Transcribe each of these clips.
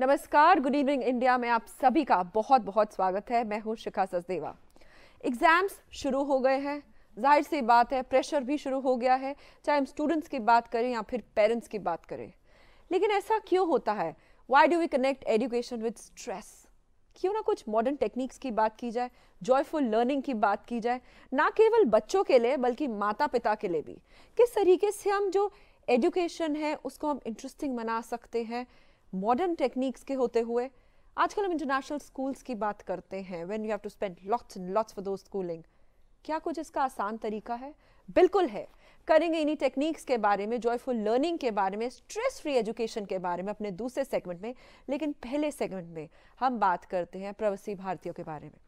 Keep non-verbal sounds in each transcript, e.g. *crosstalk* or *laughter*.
नमस्कार good evening India में आप सभी का बहुत बहुत स्वागत है। मैं हूँ शिखा सचदेवा। एग्ज़ाम्स शुरू हो गए हैं। ज़ाहिर सी बात है प्रेशर भी शुरू हो गया है। चाहे हम स्टूडेंट्स की बात करें या फिर पेरेंट्स की बात करें। लेकिन ऐसा क्यों होता है? Why do we connect education with stress क्यों ना कुछ मॉडर्न टेक्निक्स की बात की जाए जॉयफुल लर्निंग की बात की जाए, ना केवल बच्चों के लिए बल्कि माता पिता के लिए भी। किस तरीके से हम जो एजुकेशन है, उसको हम इंटरेस्टिंग बना सकते हैं? मॉडर्न टेक्निक्स के होते हुए, आजकल हम इंटरनेशनल स्कूल्स की बात करते हैं when you have to spend lots and lots for the schooling क्या कुछ इसका आसान तरीका है? बिल्कुल है। करेंगे इन्हीं टेक्निक्स के बारे में जॉयफुल लर्निंग के बारे में स्ट्रेस फ्री एजुकेशन के बारे में अपने दूसरे सेगमेंट में, लेकिन पहले सेगमेंट में हम बात करते हैं प्रवासी भारतीयों के बारे में।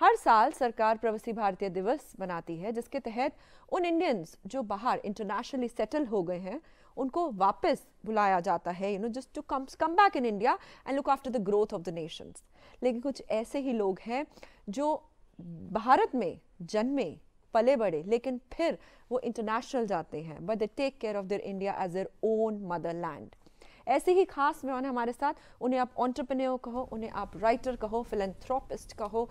हर साल सरकार प्रवासी भारतीय दिवस मनाती है, जिसके तहत उन इंडियंस जो बाहर इंटरनेशनली सेटल हो गए हैं उनको वापस बुलाया जाता है you know just to come come back in India and look after the growth of the nations लेकिन कुछ ऐसे ही लोग हैं जो भारत में जन्मे, पले बड़े, लेकिन फिर वो इंटरनेशनल जाते हैं but they take care of their India as their own mother land ऐसे ही खास मेहमान हमारे साथ, उन्हें आप ऑन्टरप्रन्योर कहो, उन्हें आप राइटर कहो फिलेंथ्रोपिस्ट कहो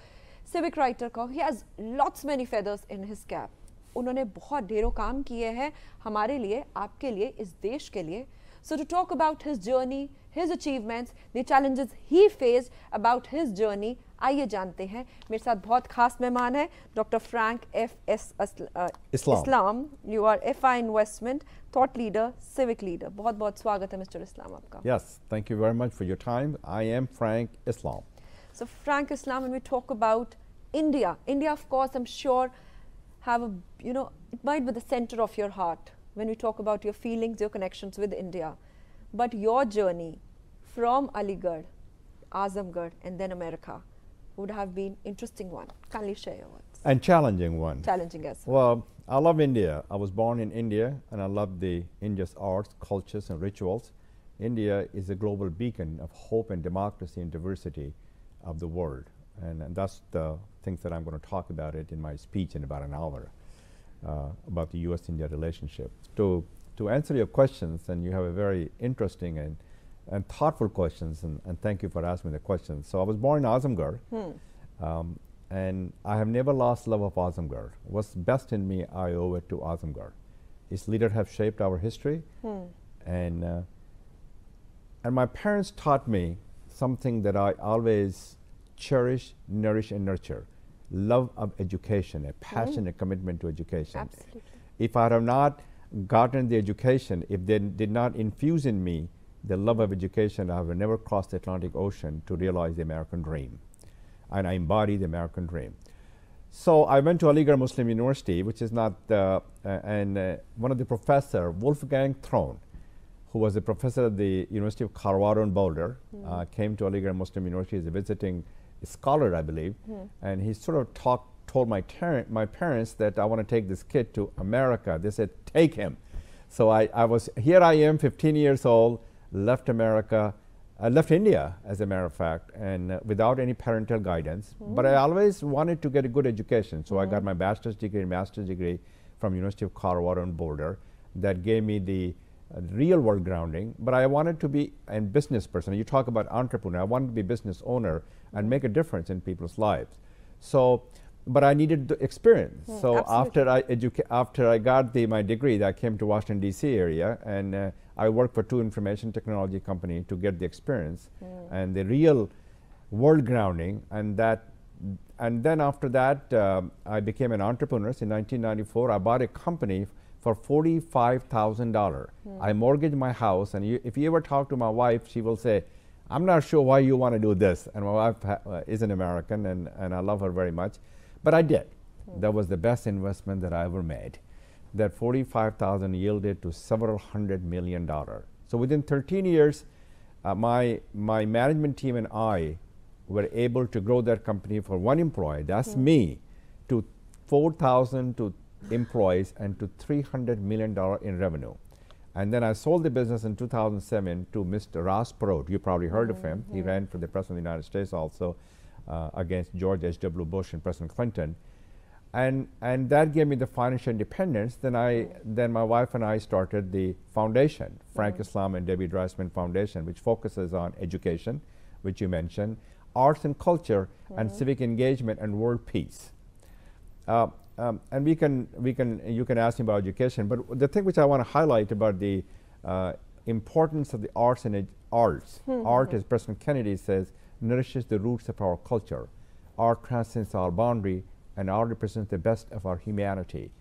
सिविक राइटर कहो he has lots many feathers in his cap उन्होंने बहुत ढेरों काम किए हैं हमारे लिए आपके लिए इस देश के लिए। So to talk about his journey his achievements the challenges he face about his journey आइए जानते हैं। मेरे साथ बहुत खास मेहमान है doctor Frank F S Islam U R F I investment thought leader civic leader बहुत बहुत स्वागत है मिस्टर इस्लाम आपका। Yes thank you very much for your time I am Frank Islam so Frank Islam and we talk about India India of course I am sure have a, you know, it might be the center of your heart when we talk about your feelings, your connections with India. But your journey from Aligarh, Azamgarh, and then America would have been interesting one. Kindly share your words. And challenging one. Challenging as well. Well, I love India. I was born in India and I love the India's arts, cultures, and rituals. India is a global beacon of hope and democracy and diversity of the world. And, and that's the things that I'm going to talk about it in my speech in about an hour uh, about the US India relationship. To, to answer your questions, and you have a very interesting and, and thoughtful questions, and, and thank you for asking the questions. So I was born in Azamgarh. Um, and I have never lost love of Azamgarh. What's best in me, I owe it to Azamgarh. Its leaders have shaped our history, and uh, and my parents taught me something that I always cherish, nourish, and nurture: love of education, a passion, a commitment to education. Absolutely. If I have not gotten the education, if they did not infuse in me the love of education, I would never cross the Atlantic Ocean to realize the American dream and I embody the American dream. So I went to Aligarh Muslim University, which is not, uh, uh, and uh, one of the professor, Wolfgang Thron, who was a professor at the University of Colorado in Boulder, uh, came to Aligarh Muslim University as a visiting scholar, I believe, hmm. and he sort of talked, told my, my parents that I want to take this kid to America. They said, take him. So I, I was, here I am, 15 years old, left America, I left India, as a matter of fact, and uh, without any parental guidance. But I hmm. always wanted to get a good education, so I hmm. got my bachelor's degree and master's degree from University of Colorado in Boulder. That gave me the real world grounding. But I wanted to be a business person. You talk about entrepreneur. I wanted to be a business owner and make a difference in people's lives. So, but I needed the experience. so absolutely. after I educa- after I got the my degree, I came to Washington D.C. area and. Uh, I worked for two information technology company to get the experience and the real world grounding and that and then after that um, I became an entrepreneur in 1994 I bought a company for $45,000 I mortgaged my house and you, if you ever talk to my wife she will say I'm not sure why you want to do this. And my wife ha- uh, is an American and, and I love her very much. But I did. That was the best investment that I ever made. That 45,000 yielded to several hundred million dollars. So within 13 years, uh, my my management team and I were able to grow that company for one employee, that's me, to 4,000 to employees and to 300 million dollar in revenue. And then I sold the business in 2007 to Mr. Ross Perot. You probably heard of him. He ran for the president of the United States also uh, against George H.W. Bush and President Clinton. and and that gave me the financial independence. Then I then my wife and I started the foundation, Frank Islam and Debbie Driesman Foundation, which focuses on education, which you mentioned, arts and culture, and civic engagement and world peace. Uh, um, and we can we can you can ask me about education, but the thing which I want to highlight about the uh, importance of the arts and arts, art, as President Kennedy says, nourishes the roots of our culture. Art transcends our boundary, and art represents the best of our humanity.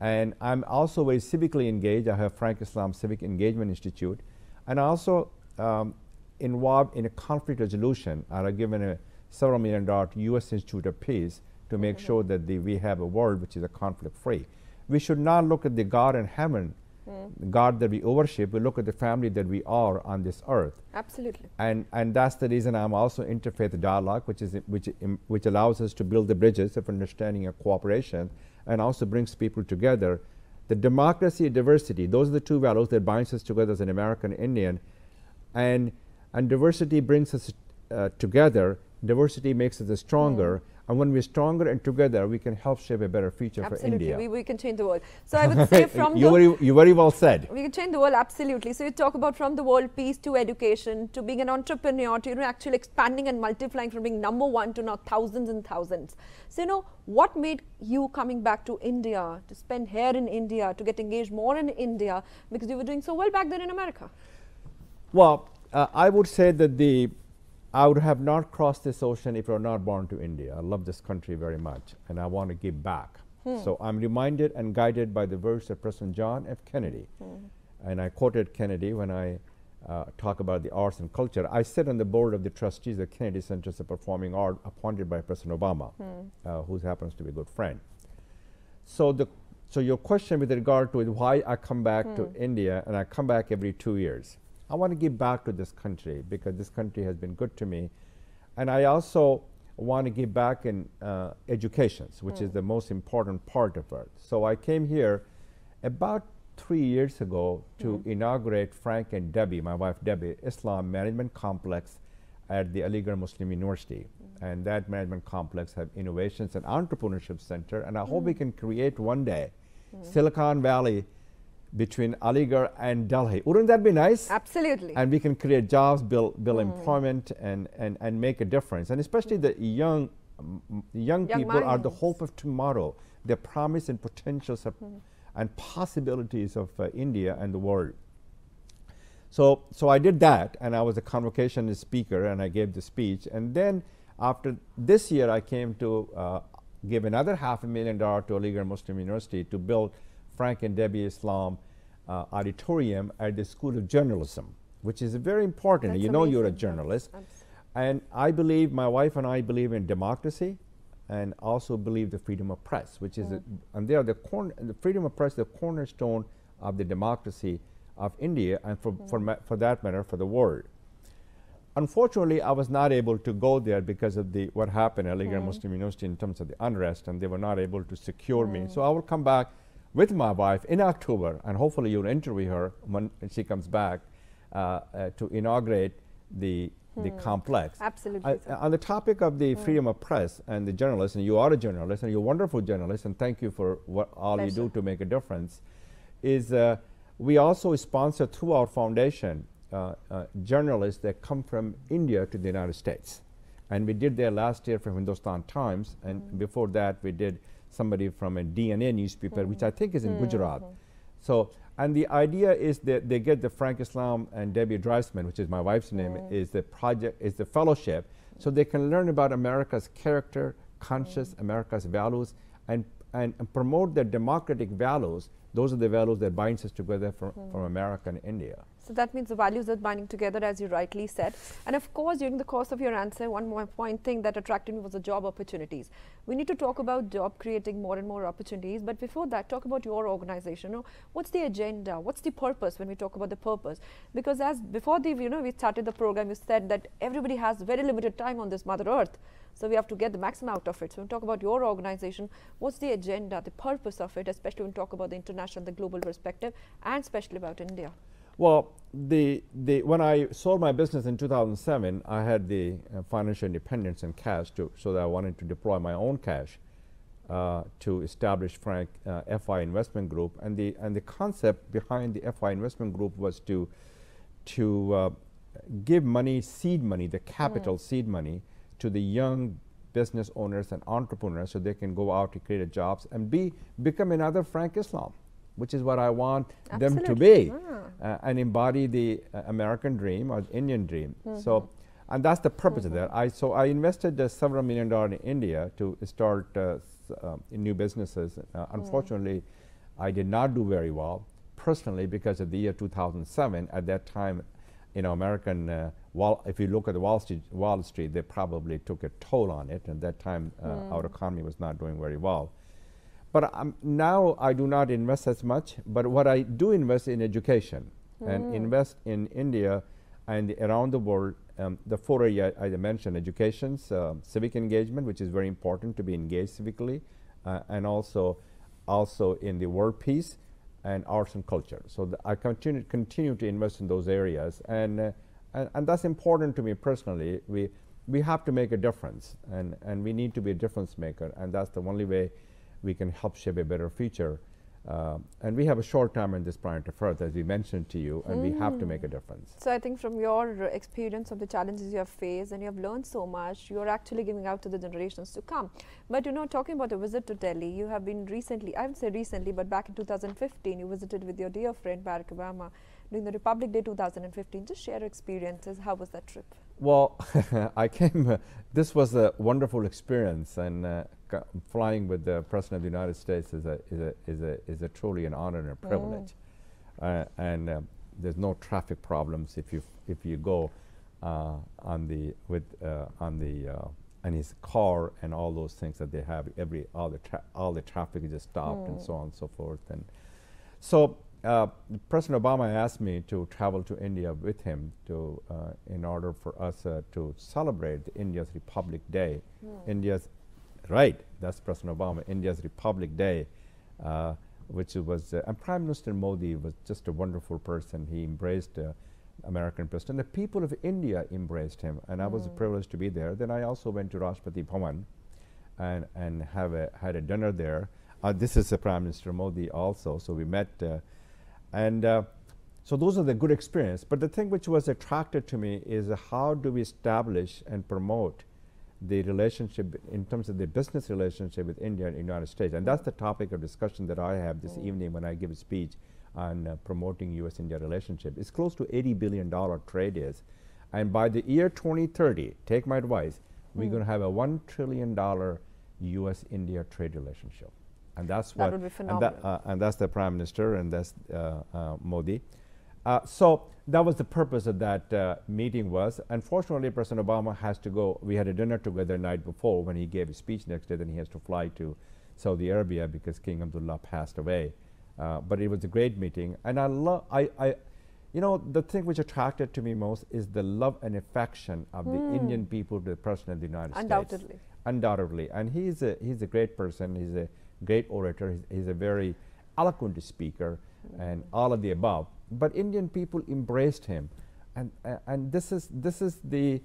And I'm also very civically engaged. I have Frank Islam Civic Engagement Institute, and I also um, involved in a conflict resolution. I've given a several million dollar U.S. Institute of Peace to make sure that the, we have a world which is a conflict free. We should not look at the God in heaven, the God that we worship. We look at the family that we are on this earth Absolutely. and and that's the reason I'm also interfaith dialogue, which is which which allows us to build the bridges of understanding and cooperation, and also brings people together. The democracy and diversity; those are the two values that binds us together as an American Indian, and and diversity brings us uh, together. Diversity makes us stronger, and when we're stronger and together, we can help shape a better future for Absolutely. India. We, we can change the world. So I would *laughs* say from you the very you very well said. we can change the world absolutely so you talk about from the world peace to education to being an entrepreneur to you know actually expanding and multiplying from being number one to now thousands and thousands so you know what made you coming back to india to spend here in india to get engaged more in india because you were doing so well back then in america Well, uh, I would say that the I would have not crossed this ocean if I were not born to India. I love this country very much, and I want to give back. So I'm reminded and guided by the words of President John F. Kennedy, and I quoted Kennedy when I uh, talk about the arts and culture. I sit on the board of the trustees of Kennedy Centers of Performing Art, appointed by President Obama, uh, who happens to be a good friend. So the so your question with regard to why I come back to India and I come back every two years. I want to give back to this country because this country has been good to me, and I also want to give back in uh, education, which is mm. the most important part of it. So I came here about three years ago to mm-hmm. inaugurate Frank and Debbie, my wife Debbie, Islam Management Complex at the Aligarh Muslim University. Mm. And that management complex have innovations and entrepreneurship center. And I hope we mm. can create one day Silicon Valley between Aligarh and Delhi. Wouldn't that be nice? absolutely and we can create jobs, build, build employment, and, and, and make a difference. And especially the young, um, young, Young people are the hope of tomorrow. The promise and potentials of, and possibilities of uh, India and the world. So, so I did that, and I was a convocation speaker, and I gave the speech. And then after this year, I came to uh, give another half a million dollar to Aligarh Muslim University to build Frank and Debbie Islam uh, auditorium at the School of Journalism, which is very important. That's you know, you're a amazing. journalist, and I believe my wife and I believe in democracy, and also believe the freedom of press, which is, a, and they are the corner, the freedom of press, the cornerstone of the democracy of India, and for for, for that matter, for the world. Unfortunately, I was not able to go there because of the what happened at Aligarh Muslim University in terms of the unrest, and they were not able to secure me. So I will come back with my wife in October, and hopefully you'll interview her when she comes back uh, uh, to inaugurate the the complex. Absolutely, I- sir. on the topic of the freedom of press and the journalists, and you are a journalist, and you're a wonderful journalist, and thank you for what all you do to make a difference. Is uh, we also sponsor through our foundation uh, uh, journalists that come from India to the United States, and we did that last year from Hindustan Times, and before that we did somebody from a DNA newspaper, which I think is in hmm. Gujarat. Hmm. So, and the idea is that they get the Frank Islam and Debbie Driesman, which is my wife's name, hmm. is the project, is the fellowship, so they can learn about America's character, conscious America's values, and, and, and promote their democratic values. Those are the values that binds us together from, from America and India. So that means the values are binding together, as you rightly said. And of course, during the course of your answer, one more point thing that attracted me was the job opportunities. We need to talk about job creating more and more opportunities. But before that, talk about your organization. You know, what's the agenda? What's the purpose when we talk about the purpose? Because as before the you know we started the program, you said that everybody has very limited time on this Mother Earth. So we have to get the maximum out of it. So when we talk about your organization, what's the agenda, the purpose of it, especially when we talk about the international, the global perspective, and especially about India? Well, the, the, when I sold my business in 2007, I had the uh, financial independence and cash to, so that I wanted to deploy my own cash. uh, to establish Frank uh, FI Investment Group, and the and the concept behind the FI Investment Group was to to uh, give money, seed money, the capital seed money, to the young business owners and entrepreneurs, so they can go out to create jobs and be become another Frank Islam, which is what I want them to be, Ah. uh, and embody the uh, American dream or Indian dream. So. And that's the purpose of that. I so I invested uh, several million dollars in India to start uh, um, in new businesses. Uh, unfortunately, I did not do very well personally because of the year 2007. At that time, you know, American uh, Wall. If you look at the Wall Street, Wall Street, they probably took a toll on it. At that time, uh, our economy was not doing very well. But um, now I do not invest as much. But what I do invest in education and invest in India and around the world. Um, the four area I mentioned: education, uh, civic engagement, which is very important to be engaged civically, uh, and also also in the world peace and arts and culture. So I continue continue to invest in those areas, and, uh, and and that's important to me personally. We we have to make a difference, and and we need to be a difference maker, and that's the only way we can help shape a better future. Uh, and we have a short time in this planet of Earth, as we mentioned to you, and we have to make a difference. So I think from your uh, experience of the challenges you have faced and you have learned so much, you are actually giving out to the generations to come. But you know, talking about a visit to Delhi, you have been recently, I would say recently, but back in 2015, you visited with your dear friend Barack Obama during the Republic Day 2015. Just share your experiences. How was that trip? Well, *laughs* I came. Uh, this was a wonderful experience, and uh, flying with the President of the United States is a is a is a is a truly an honor and a privilege. Uh, and um, there's no traffic problems if you if you go uh, on the with uh, on the uh, on his car and all those things that they have. Every all the tra- all the traffic is just stopped and so on and so forth. And so uh, President Obama asked me to travel to India with him to, uh, in order for us uh, to celebrate India's Republic Day. India's, right, that's President Obama, India's Republic Day, uh, which was, uh, and Prime Minister Modi was just a wonderful person. He embraced uh, American president. The people of India embraced him, and I was privileged to be there. Then I also went to Rashtrapati Bhavan and, and have a, had a dinner there. Uh, this is the Prime Minister Modi also, so we met. Uh, and uh, so those are the good experience. But the thing which was attracted to me is how do we establish and promote the relationship in terms of the business relationship with India and United States. And that's the topic of discussion that I have this evening when I give a speech on uh, promoting U.S.-India relationship. It's close to $80 billion trade is. And by the year 2030, take my advice, we're going to have a $1 trillion U.S.-India trade relationship. And that's That what would be and, that, phenomenal. uh, and that's the prime minister and that's uh, uh, Modi. Uh, so that was the purpose of that uh, meeting was. Unfortunately, President Obama has to go. We had a dinner together the night before when he gave his speech next day. Then he has to fly to Saudi Arabia because King Abdullah passed away. Uh, but it was a great meeting, and I love. I, I, you know, the thing which attracted to me most is the love and affection of the Indian people to the President of the United States Undoubtedly. undoubtedly and he's a he's a great person he's a great orator he's, he's a very eloquent speaker and all of the above but indian people embraced him and uh, and this is this is the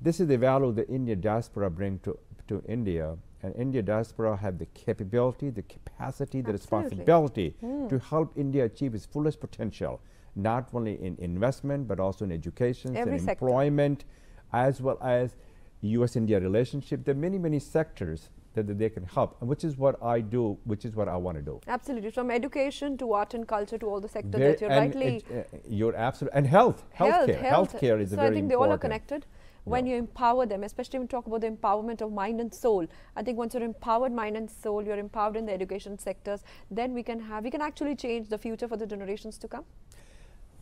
this is the value the indian diaspora bring to to india and india diaspora have the capability the capacity the Absolutely. responsibility to help india achieve its fullest potential not only in investment but also in education sector. employment as well as U.S. India relationship. There are many, many sectors that, that they can help, and which is what I do, which is what I want to do. Absolutely. From education to art and culture to all the sectors that you're rightly it- uh, you're absolutely and health, healthcare, health, healthcare is so a very I think they all are connected. When Yeah. you empower them, especially when you talk about the empowerment of mind and soul, I think once you're empowered mind and soul, you're empowered in the education sectors, then we can have, we can actually change the future for the generations to come.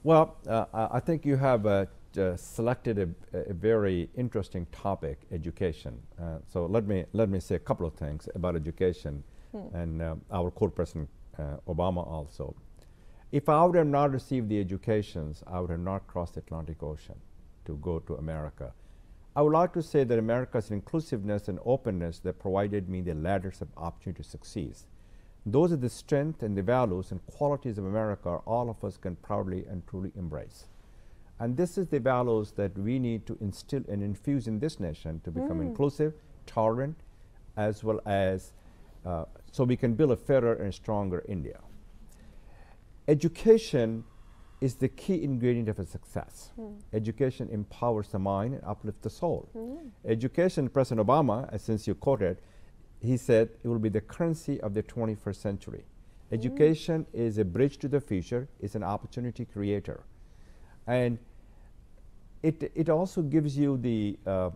Well, uh, I I think you have uh, uh, selected a, a very interesting topic, education. Uh, so let me let me say a couple of things about education, and uh, our co-president uh, Obama also. If I would have not received the educations, I would have not crossed the Atlantic Ocean to go to America. I would like to say that America's inclusiveness and openness that provided me the ladders of opportunity to succeed. Those are the strength and the values and qualities of America all of us can proudly and truly embrace. And this is the values that we need to instill and infuse in this nation to become inclusive, tolerant, as well as uh, so we can build a fairer and stronger India. Education is the key ingredient of a success. Education empowers the mind and uplifts the soul. Education, President Obama, uh, since you quoted, he said it will be the currency of the 21st century. Education is a bridge to the future, it's an opportunity creator. And it, it also gives you the, uh, uh,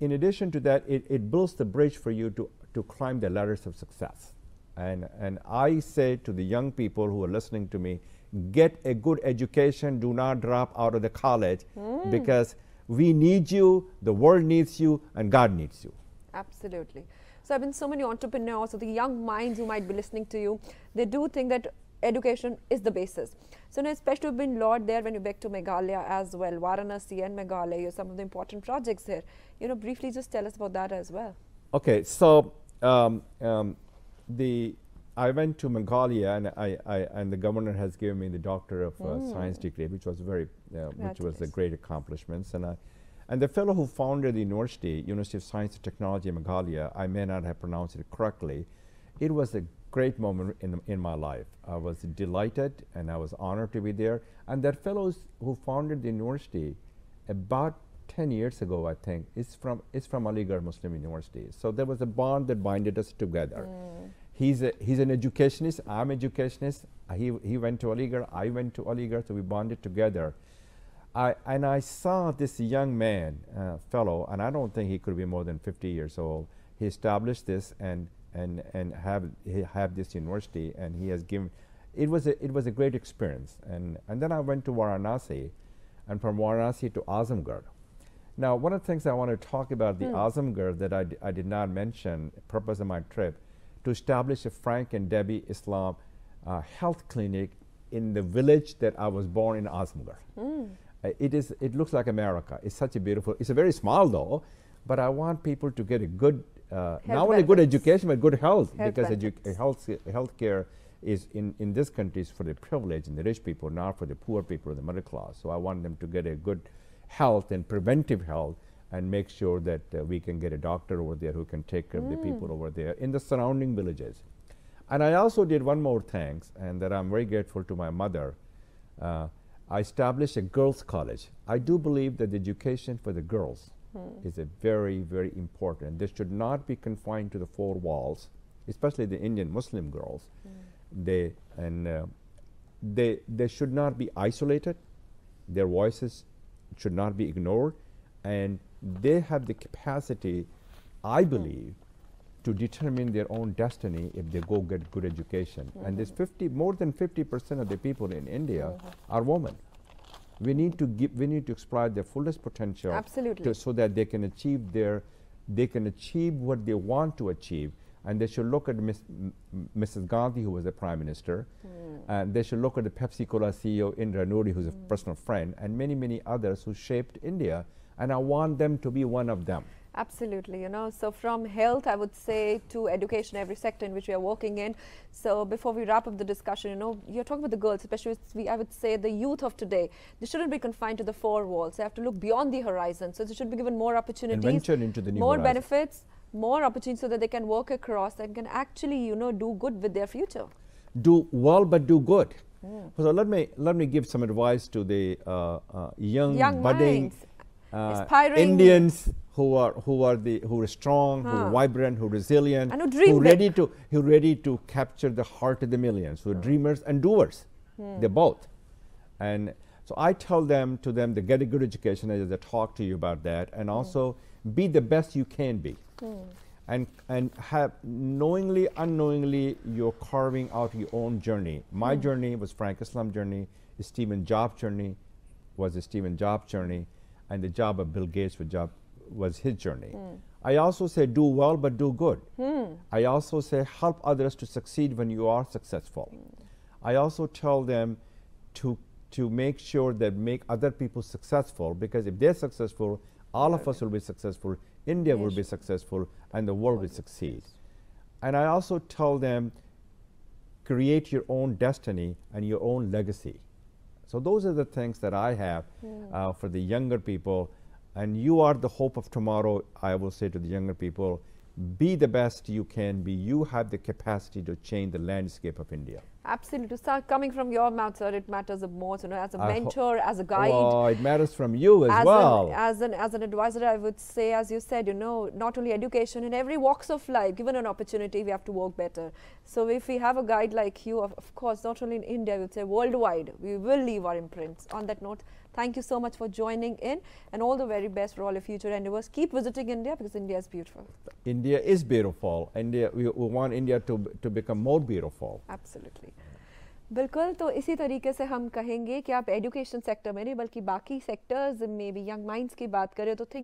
in addition to that, it, it builds the bridge for you to, to climb the ladders of success. And, and I say to the young people who are listening to me, get a good education, do not drop out of the college because we need you, the world needs you, and God needs you. Absolutely. So, I've been so many entrepreneurs, so the young minds who might be listening to you, they do think that education is the basis. So, now especially you've been Lord there when you back to Meghalaya as well, Varanasi and Meghalaya, some of the important projects there. You know, briefly just tell us about that as well. Okay, so um, um, the I went to Meghalaya and I, I and the governor has given me the Doctor of uh, Science degree, which was very uh, which was a great accomplishment. And I and the fellow who founded the university, University of Science and Technology in Meghalaya, I may not have pronounced it correctly. It was a great moment in in my life. I was delighted and I was honored to be there. And that fellow who founded the university about 10 years ago, I think, is from, is from Aligarh Muslim University. So there was a bond that binded us together. He's, a, he's an educationist, I'm an educationist. Uh, He, he went to Aligarh, I went to Aligarh, so we bonded together. I, and I saw this young man, uh, fellow, and I don't think he could be more than 50 years old. He established this and, and, and have, he have this university, and he has given, it was a, it was a great experience. And, and then I went to Varanasi, and from Varanasi to Azamgarh. Now, one of the things I want to talk about the Azamgarh that I, d- I did not mention, purpose of my trip, to establish a Frank and Debbie Islam uh, health clinic in the village that I was born in Azamgarh. Uh, it is. It looks like America. It's such a beautiful. It's a very small though, but I want people to get a good, uh, not only good education but good health, Health because edu- health healthcare is in in this country is for the privileged and the rich people, not for the poor people or the middle class. So I want them to get a good health and preventive health and make sure that uh, we can get a doctor over there who can take care of the people over there in the surrounding villages. And I also did one more thing, and that I'm very grateful to my mother. Uh, I established a girls' college. I do believe that education for the girls hmm. is a very, very important. This should not be confined to the four walls, especially the Indian Muslim girls. Hmm. They and uh, they they should not be isolated. Their voices should not be ignored, and they have the capacity, I hmm. believe, to determine their own destiny if they go get good education. And mm-hmm. this 50, more than 50% of the people in India mm-hmm. are women. We need to give, we need to exploit their fullest potential Absolutely. to, so that they can achieve their, they can achieve what they want to achieve. And they should look at Miss, M- M- Mrs. Gandhi, who was the prime minister, mm. and they should look at the Pepsi Cola CEO Indra Nooyi, who's a mm. personal friend, and many, many others who shaped India. And I want them to be one of them. Absolutely, you know, so from health, I would say, to education, every sector in which we are working in. So before we wrap up the discussion, you know, you're talking about the girls, especially with we, I would say the youth of today. They shouldn't be confined to the four walls. They have to look beyond the horizon. So they should be given more opportunities, venture into the new more horizon. benefits, more opportunities, so that they can work across and can actually, you know, do good with their future. do well but do good. So let me let me give some advice to the uh, uh, young, Young budding uh, Indians who are who are the who are strong, who are vibrant, who are resilient, And who dream big. ready to who ready to capture the heart of the millions, who are dreamers and doers. They're both. And so I tell them to them to get a good education as I talk to you about that, and also be the best you can be. And, and have knowingly, unknowingly, you're carving out your own journey. My journey was Frank Islam journey. Stephen Jobs' journey was a Stephen Jobs journey, and the job of Bill Gates was, job, was his journey. I also say do well, but do good. I also say help others to succeed when you are successful. I also tell them to to make sure that make other people successful because if they're successful, all of us will be successful. India will be successful, and the world will succeed. And I also tell them create your own destiny and your own legacy. So those are the things that I have uh, for the younger people. And you are the hope of tomorrow. I will say to the younger people, be the best you can be. You have the capacity to change the landscape of India. Absolutely. Start coming from your mouth, sir. It matters the most. You know, as a I mentor, as a guide. Oh, it matters from you as, as well. An, as an as an advisor, I would say, as you said, you know, not only education in every walks of life, given an opportunity, we have to work better. So if we have a guide like you, of, of course, not only in India, I would say worldwide, we will leave our imprints. On that note, thank you so much for joining in, and all the very best for all your future endeavors. Keep visiting India because India is beautiful. India is beautiful. India, we, we want India to, b- to become more beautiful. Absolutely बिल्कुल तो इसी तरीके से हम कहेंगे कि आप education sector में नहीं बल्कि बाकी सेक्टर्स में भी यंग माइंड्स की बात करें तो थिंक